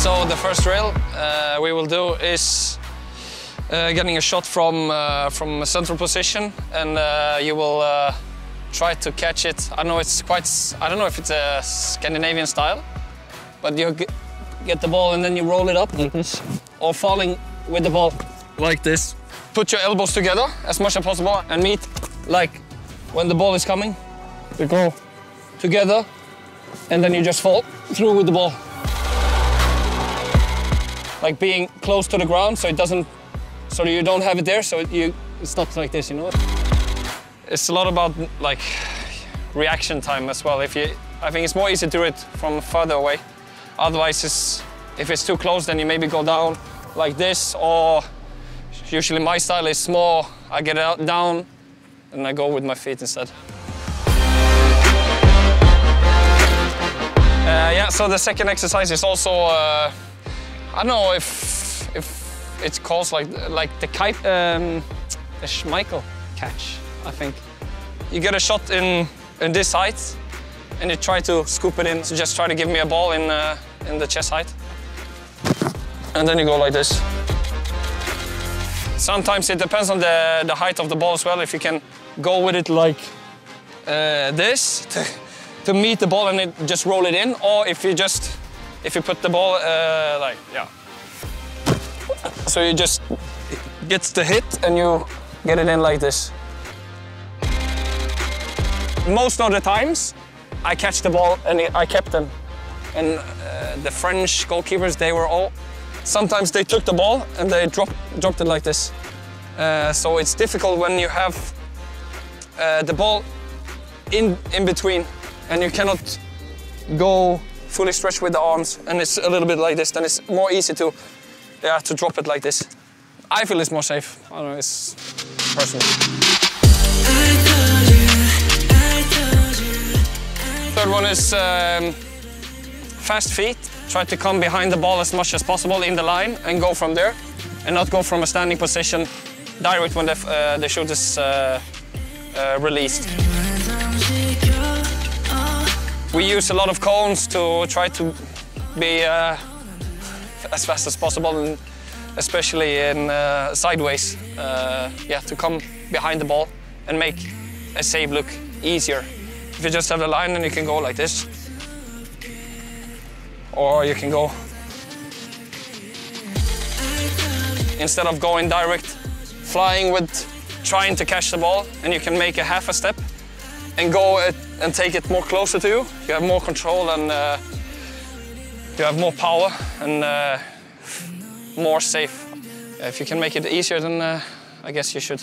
So the first drill uh, we will do is uh, getting a shot from uh, from a central position, and uh, you will uh, try to catch it. I know it's quite. I don't know if it's a Scandinavian style, but you get the ball and then you roll it up like this, or falling with the ball like this. Put your elbows together as much as possible and meet like when the ball is coming. You go together, and then you just fall through with the ball like being close to the ground so it doesn't so you don't have it there so it, you it's not like this you know? It's a lot about like reaction time as well. If you i think it's more easy to do it from further away. Otherwise it's if it's too close then you maybe go down like this or usually my style is more i get out down and i go with my feet instead. Uh, yeah, so the second exercise is also uh, I don't know if if it's called like like the kite um, the Schmeichel catch. I think you get a shot in in this height, and you try to scoop it in. So just try to give me a ball in uh, in the chest height, and then you go like this. Sometimes it depends on the the height of the ball as well. If you can go with it like uh, this to, to meet the ball and it just roll it in, or if you just if you put the ball uh, like yeah. So you just gets the hit and you get it in like this. Most of the times, I catch the ball and I kept them. And uh, the French goalkeepers, they were all. Sometimes they took the ball and they dropped dropped it like this. Uh, so it's difficult when you have uh, the ball in in between, and you cannot go fully stretched with the arms, and it's a little bit like this. Then it's more easy to, yeah, to drop it like this. I feel it's more safe. I don't know. It's personal. Third one is um, fast feet. Try to come behind the ball as much as possible in the line and go from there, and not go from a standing position direct when the, uh, the shoot is uh, uh, released. We use a lot of cones to try to be uh, as fast as possible, and especially in uh, sideways. Uh, yeah, to come behind the ball and make a save look easier. If you just have the line, then you can go like this, or you can go instead of going direct, flying with trying to catch the ball, and you can make a half a step and go and take it more closer to you. You have more control and uh, you have more power and uh, more safe. If you can make it easier, then uh, I guess you should.